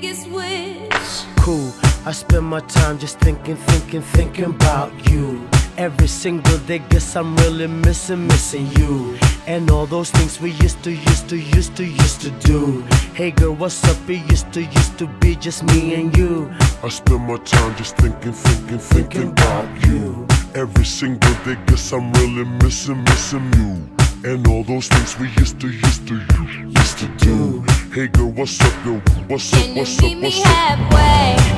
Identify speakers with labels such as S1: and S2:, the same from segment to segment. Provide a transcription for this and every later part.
S1: biggest wish.
S2: Cool, I spend my time just thinking, thinking, thinking about you. Every single day, guess I'm really missing, missing you. And all those things we used to, used to, used to, used to do. Hey girl, what's up? It used to, used to be just me and you.
S3: I spend my time just thinking, thinking, thinking about you. Every single day, guess I'm really missing, missing you. And all those things we used to, used to, used to do. Hey girl, what's up, girl? What's up,
S1: Can you
S3: what's
S1: meet
S3: up,
S1: me
S3: what's up?
S1: halfway?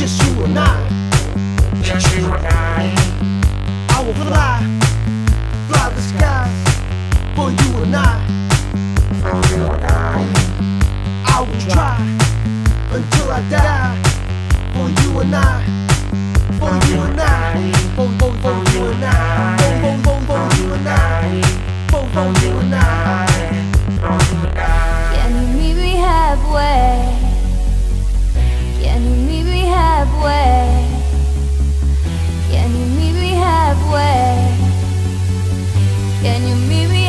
S4: Just you and I. Just you and I. I will fly, fly the skies for you and I. For you and I. I will try until I die for you and I. For you
S1: Can you meet me?